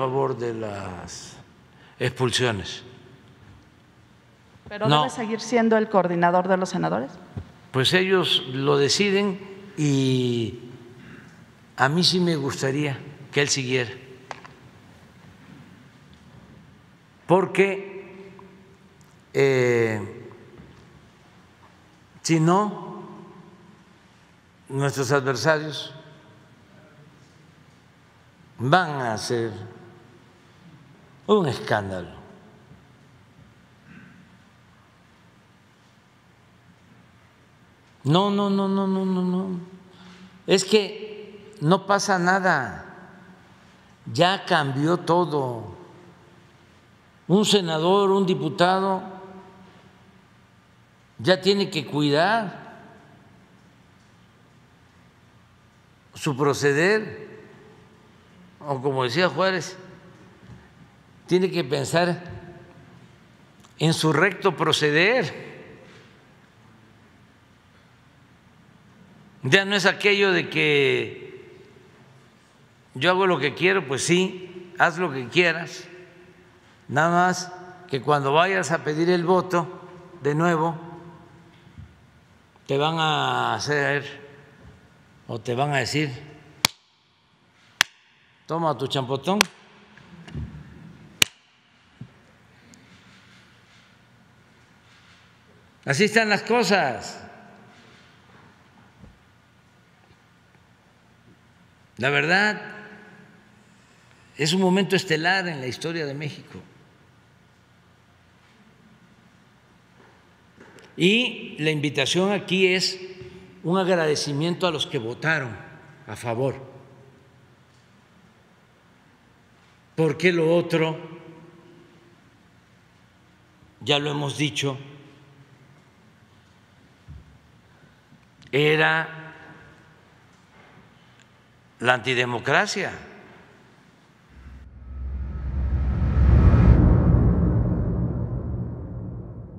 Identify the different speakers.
Speaker 1: favor de las expulsiones.
Speaker 2: ¿Pero
Speaker 1: No.
Speaker 2: debe seguir siendo el coordinador de los senadores?
Speaker 1: Pues ellos lo deciden y a mí sí me gustaría que él siguiera. Porque eh, si no, nuestros adversarios van a hacer un escándalo. No, no, no, no, no, no, no. Es que no pasa nada. Ya cambió todo. Un senador, un diputado, ya tiene que cuidar su proceder. O como decía Juárez, tiene que pensar en su recto proceder. Ya no es aquello de que yo hago lo que quiero, pues sí, haz lo que quieras. Nada más que cuando vayas a pedir el voto de nuevo, te van a hacer o te van a decir, toma tu champotón. Así están las cosas. La verdad, es un momento estelar en la historia de México. Y la invitación aquí es un agradecimiento a los que votaron a favor, porque lo otro, ya lo hemos dicho, era la antidemocracia.